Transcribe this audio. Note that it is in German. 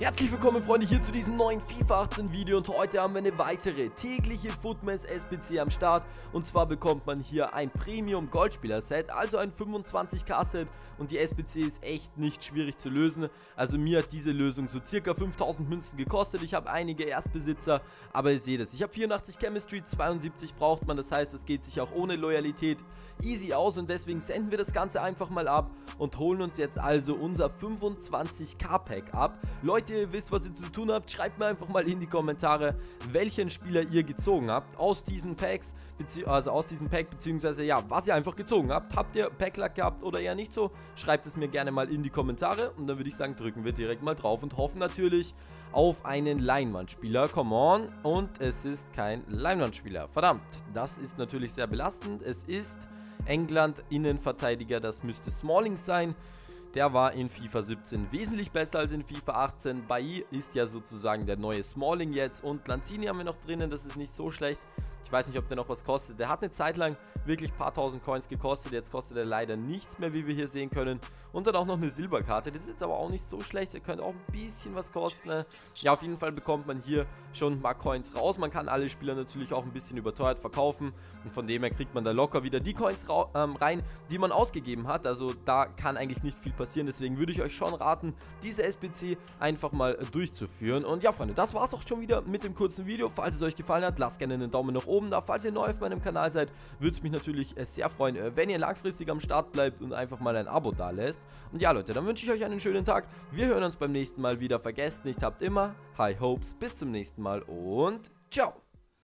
Herzlich willkommen Freunde hier zu diesem neuen FIFA 18 Video. Und heute haben wir eine weitere tägliche Footmess SBC am Start. Und zwar bekommt man hier ein Premium Goldspieler Set, also ein 25k Set. Und die SBC ist echt nicht schwierig zu lösen, also mir hat diese Lösung so circa 5000 Münzen gekostet, ich habe einige Erstbesitzer, aber ihr seht es, ich habe 84 Chemistry, 72 braucht man, das heißt es geht sich auch ohne Loyalität easy aus. Und deswegen senden wir das Ganze einfach mal ab und holen uns jetzt also unser 25k Pack ab. Leute, ihr wisst, was ihr zu tun habt, schreibt mir einfach mal in die Kommentare, welchen Spieler ihr gezogen habt aus diesen Packs, also aus diesem Pack, beziehungsweise ja, was ihr einfach gezogen habt. Habt ihr Packlack gehabt oder eher nicht so? Schreibt es mir gerne mal in die Kommentare und dann würde ich sagen, drücken wir direkt mal drauf und hoffen natürlich auf einen Leinwandspieler. Come on. Und es ist kein Leinwandspieler. Verdammt, das ist natürlich sehr belastend. Es ist England Innenverteidiger, das müsste Smalling sein. Der war in FIFA 17 wesentlich besser als in FIFA 18. Bailly ist ja sozusagen der neue Smalling jetzt und Lanzini haben wir noch drinnen, das ist nicht so schlecht. Ich weiß nicht, ob der noch was kostet. Der hat eine Zeit lang wirklich ein paar tausend Coins gekostet. Jetzt kostet er leider nichts mehr, wie wir hier sehen können. Und dann auch noch eine Silberkarte. Das ist jetzt aber auch nicht so schlecht. Der könnte auch ein bisschen was kosten. Ne? Ja, auf jeden Fall bekommt man hier schon paar Coins raus. Man kann alle Spieler natürlich auch ein bisschen überteuert verkaufen. Und von dem her kriegt man da locker wieder die Coins ähm, rein, die man ausgegeben hat. Also da kann eigentlich nicht viel passieren. Deswegen würde ich euch schon raten, diese SBC einfach mal durchzuführen. Und ja, Freunde, das war es auch schon wieder mit dem kurzen Video. Falls es euch gefallen hat, lasst gerne einen Daumen nach oben oben da. Falls ihr neu auf meinem Kanal seid, würde es mich natürlich äh, sehr freuen, äh, wenn ihr langfristig am Start bleibt und einfach mal ein Abo da lässt. Und ja, Leute, dann wünsche ich euch einen schönen Tag. Wir hören uns beim nächsten Mal wieder. Vergesst nicht, habt immer High Hopes. Bis zum nächsten Mal und ciao.